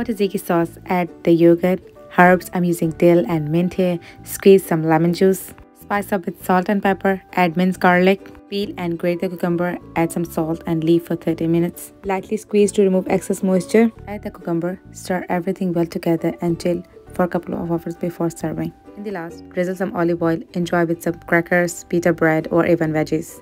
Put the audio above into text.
For tzatziki sauce, add the yogurt, herbs. I'm using dill and mint here. Squeeze some lemon juice. Spice up with salt and pepper. Add minced garlic. Peel and grate the cucumber. Add some salt and leave for 30 minutes. Lightly squeeze to remove excess moisture. Add the cucumber. Stir everything well together and chill for a couple of hours before serving. In the last, drizzle some olive oil. Enjoy with some crackers, pita bread or even veggies.